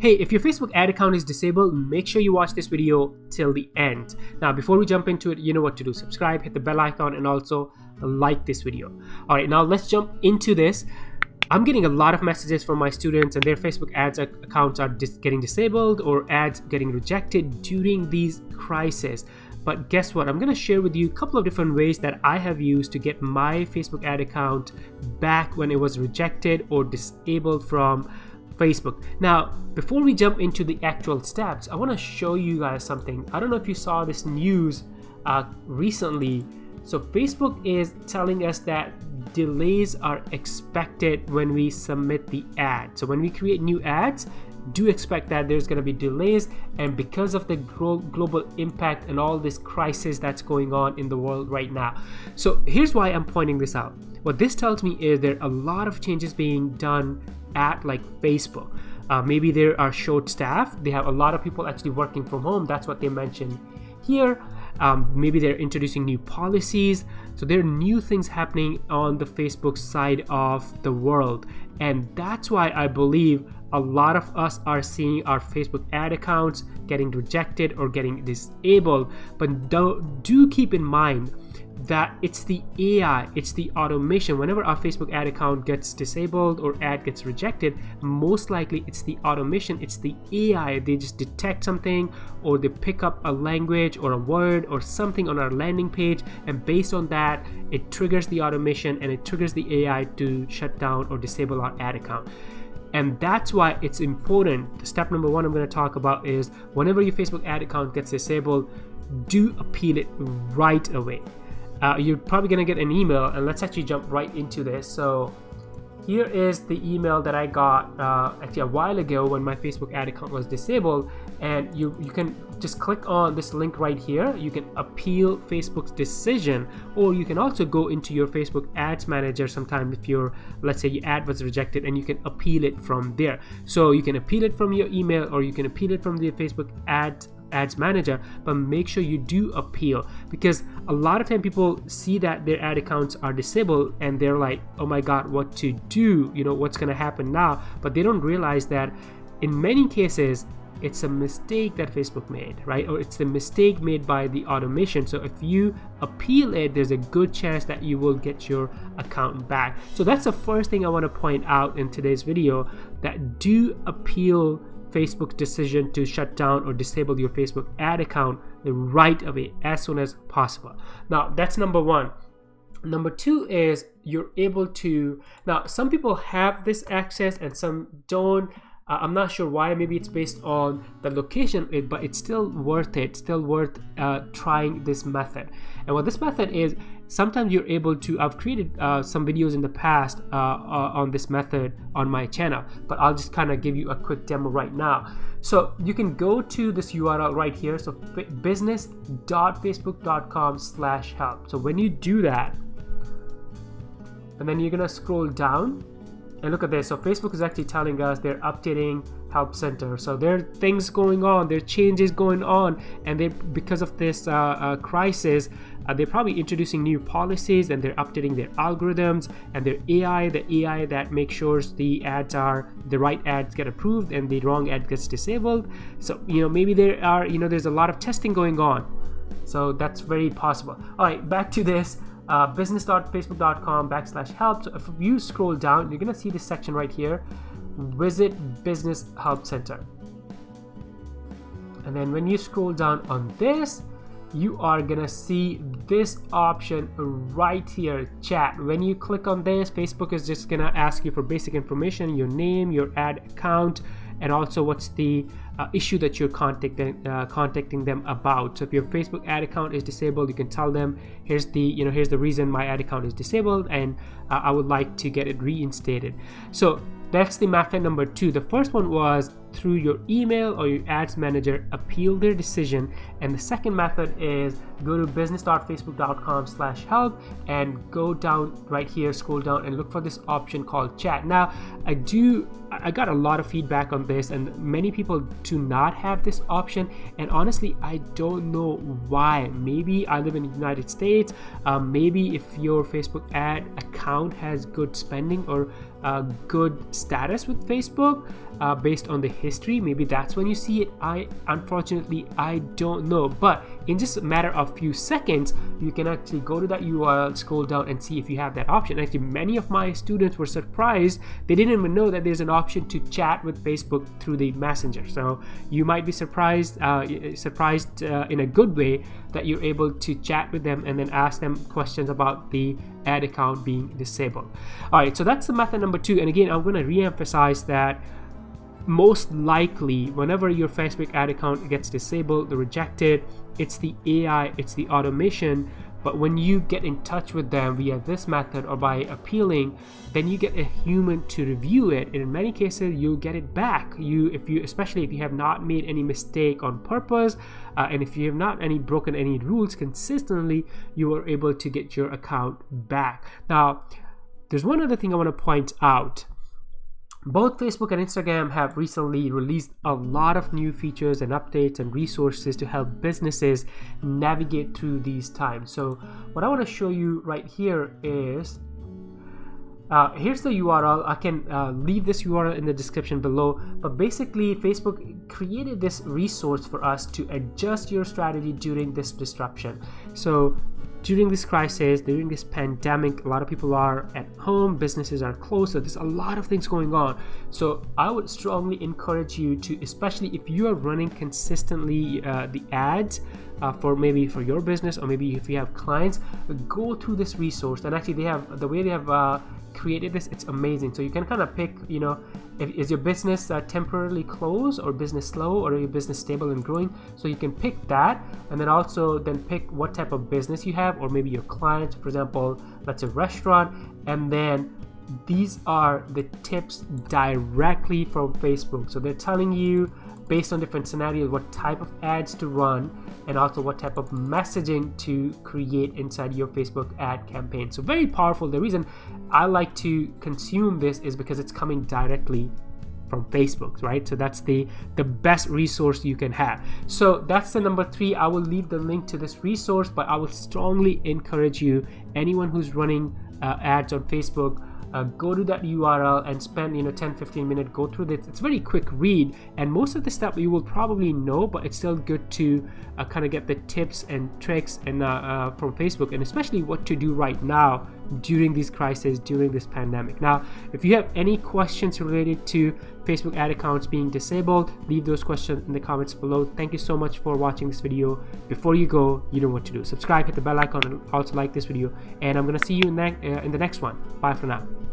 Hey, if your Facebook ad account is disabled, make sure you watch this video till the end. Now, before we jump into it, you know what to do. Subscribe, hit the bell icon, and also like this video. All right, now let's jump into this. I'm getting a lot of messages from my students and their Facebook ads accounts are dis getting disabled or ads getting rejected during these crises. But guess what? I'm going to share with you a couple of different ways that I have used to get my Facebook ad account back when it was rejected or disabled from Facebook. Now, before we jump into the actual steps, I want to show you guys something. I don't know if you saw this news uh, recently. So, Facebook is telling us that delays are expected when we submit the ad. So, when we create new ads, do expect that there's going to be delays and because of the global impact and all this crisis that's going on in the world right now so here's why i'm pointing this out what this tells me is there are a lot of changes being done at like Facebook. Uh, maybe there are short staff. They have a lot of people actually working from home. That's what they mentioned here. Um, maybe they're introducing new policies. So there are new things happening on the Facebook side of the world. And that's why I believe a lot of us are seeing our Facebook ad accounts getting rejected or getting disabled. But do, do keep in mind that it's the AI, it's the automation. Whenever our Facebook ad account gets disabled or ad gets rejected, most likely it's the automation, it's the AI. They just detect something or they pick up a language or a word or something on our landing page, and based on that, it triggers the automation and it triggers the AI to shut down or disable our ad account. And that's why it's important. Step number one I'm going to talk about is whenever your Facebook ad account gets disabled, do appeal it right away uh, you're probably gonna get an email and let's actually jump right into this so here is the email that I got uh, actually a while ago when my Facebook ad account was disabled and you you can just click on this link right here. You can appeal Facebook's decision or you can also go into your Facebook ads manager sometime if your let's say your ad was rejected and you can appeal it from there. So you can appeal it from your email or you can appeal it from the Facebook ad ads manager but make sure you do appeal because a lot of time people see that their ad accounts are disabled and they're like oh my god what to do you know what's going to happen now but they don't realize that in many cases it's a mistake that Facebook made, right? Or it's the mistake made by the automation. So if you appeal it, there's a good chance that you will get your account back. So that's the first thing I want to point out in today's video that do appeal Facebook's decision to shut down or disable your Facebook ad account the right away as soon as possible. Now, that's number one. Number two is you're able to. Now, some people have this access and some don't. Uh, I'm not sure why. Maybe it's based on the location, but it's still worth it. Still worth uh, trying this method. And what this method is, sometimes you're able to. I've created uh, some videos in the past uh, uh, on this method on my channel, but I'll just kind of give you a quick demo right now. So you can go to this URL right here. So business.facebook.com slash help So when you do that, and then you're gonna scroll down and look at this. So Facebook is actually telling us they're updating Help Center. So there are things going on, there are changes going on, and they because of this uh, uh, crisis, uh, they're probably introducing new policies and they're updating their algorithms and their AI, the AI that makes sure the ads are the right ads get approved and the wrong ad gets disabled. So you know maybe there are you know there's a lot of testing going on. So that's very possible. All right, back to this uh, business.facebook.com backslash help. So if you scroll down, you're gonna see this section right here, visit business help center. And then when you scroll down on this, you are gonna see this option right here chat when you click on this facebook is just gonna ask you for basic information your name your ad account and also what's the uh, issue that you're contacting uh, contacting them about. So if your facebook ad account is disabled you can tell them here's the you know here's the reason my ad account is disabled and uh, i would like to get it reinstated. So that's the method number two. The first one was through your email or your ads manager appeal their decision. And the second method is go to business.facebook.com slash help and go down right here scroll down and look for this option called chat. Now i do i got a lot of feedback on this and many people do not have this option. And honestly i don't know why. Maybe i live in the united states. Um, maybe if your facebook ad account has good spending or uh, good status with facebook uh, based on the history maybe that's when you see it. I unfortunately i don't know. But in just a matter of few seconds you can actually go to that url scroll down and see if you have that option. Actually many of my students were surprised. They didn't even know that there's an option to chat with facebook through the messenger. So you might be surprised uh, surprised uh, in a good way that you're able to chat with them and then ask them questions about the ad account being disabled. All right so that's the method number two. And again i'm going to re-emphasize that most likely whenever your facebook ad account gets disabled rejected it's the ai it's the automation. But when you get in touch with them via this method or by appealing then you get a human to review it. And in many cases you'll get it back. You if you especially if you have not made any mistake on purpose uh, and if you have not any broken any rules consistently you are able to get your account back. Now there's one other thing i want to point out both Facebook and Instagram have recently released a lot of new features and updates and resources to help businesses navigate through these times. So, what I want to show you right here is uh, here's the URL. I can uh, leave this URL in the description below. But basically, Facebook created this resource for us to adjust your strategy during this disruption. So during this crisis, during this pandemic, a lot of people are at home, businesses are closed, so there's a lot of things going on. So I would strongly encourage you to, especially if you are running consistently uh, the ads uh, for maybe for your business or maybe if you have clients, go to this resource. And actually, they have the way they have uh, created this it's amazing so you can kind of pick you know is your business uh, temporarily closed or business slow or your business stable and growing? So you can pick that and then also then pick what type of business you have or maybe your clients. For example let's say restaurant and then these are the tips directly from facebook so they're telling you based on different scenarios what type of ads to run and also what type of messaging to create inside your Facebook ad campaign. So very powerful. The reason I like to consume this is because it's coming directly from Facebook, right? So that's the the best resource you can have. So that's the number three. I will leave the link to this resource, but I will strongly encourage you, anyone who's running uh, ads on Facebook uh, go to that url and spend you know 10 15 minutes go through this it's very quick read and most of the stuff you will probably know but it's still good to uh, kind of get the tips and tricks and uh, uh, from facebook and especially what to do right now during these crises during this pandemic. Now if you have any questions related to facebook ad accounts being disabled leave those questions in the comments below. Thank you so much for watching this video. Before you go you know what to do. Subscribe hit the bell icon and also like this video. And i'm gonna see you in, uh, in the next one. Bye for now